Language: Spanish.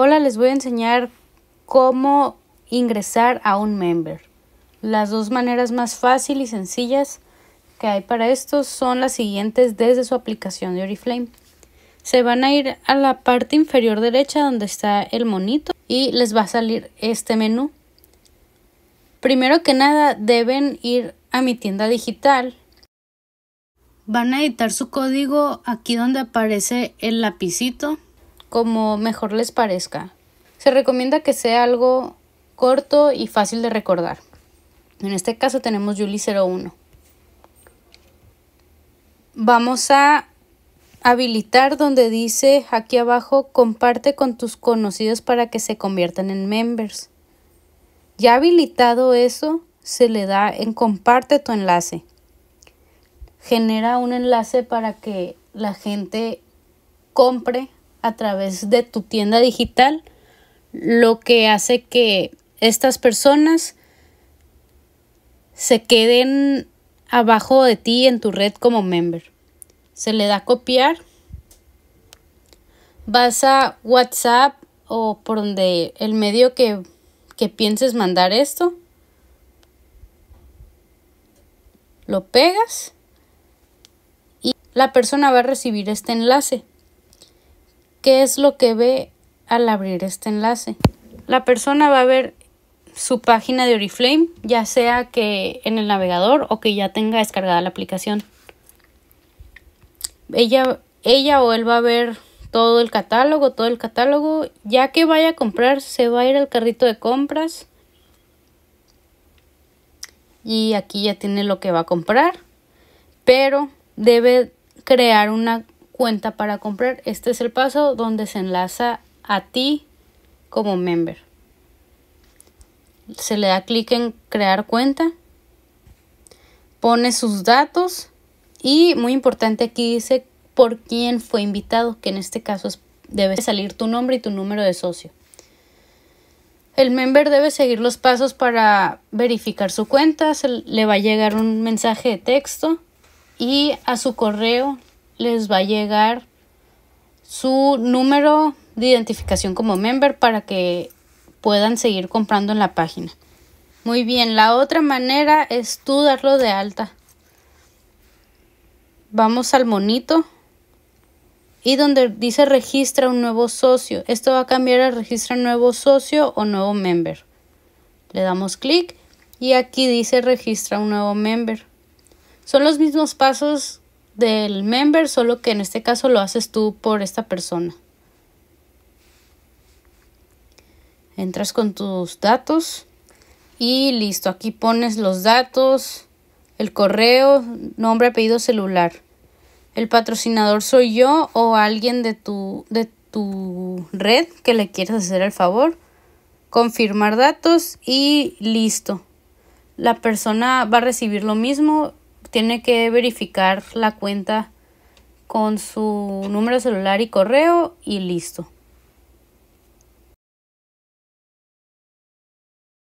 Hola, les voy a enseñar cómo ingresar a un member. Las dos maneras más fáciles y sencillas que hay para esto son las siguientes desde su aplicación de Oriflame. Se van a ir a la parte inferior derecha donde está el monito y les va a salir este menú. Primero que nada deben ir a mi tienda digital. Van a editar su código aquí donde aparece el lapicito como mejor les parezca. Se recomienda que sea algo corto y fácil de recordar. En este caso tenemos Julie 01. Vamos a habilitar donde dice aquí abajo comparte con tus conocidos para que se conviertan en members. Ya habilitado eso, se le da en comparte tu enlace. Genera un enlace para que la gente compre a través de tu tienda digital, lo que hace que estas personas se queden abajo de ti en tu red como member. Se le da copiar. Vas a WhatsApp o por donde el medio que, que pienses mandar esto. Lo pegas y la persona va a recibir este enlace. ¿Qué es lo que ve al abrir este enlace? La persona va a ver su página de Oriflame, ya sea que en el navegador o que ya tenga descargada la aplicación. Ella, ella o él va a ver todo el catálogo, todo el catálogo. Ya que vaya a comprar, se va a ir al carrito de compras. Y aquí ya tiene lo que va a comprar. Pero debe crear una cuenta para comprar. Este es el paso donde se enlaza a ti como member. Se le da clic en crear cuenta. Pone sus datos. Y muy importante aquí dice por quién fue invitado, que en este caso debe salir tu nombre y tu número de socio. El member debe seguir los pasos para verificar su cuenta. Se le va a llegar un mensaje de texto y a su correo les va a llegar su número de identificación como member para que puedan seguir comprando en la página. Muy bien, la otra manera es tú darlo de alta. Vamos al monito y donde dice registra un nuevo socio. Esto va a cambiar a registra nuevo socio o nuevo member. Le damos clic y aquí dice registra un nuevo member. Son los mismos pasos del member, solo que en este caso lo haces tú por esta persona. Entras con tus datos y listo. Aquí pones los datos, el correo, nombre, apellido, celular. El patrocinador soy yo o alguien de tu, de tu red que le quieras hacer el favor. Confirmar datos y listo. La persona va a recibir lo mismo tiene que verificar la cuenta con su número celular y correo y listo.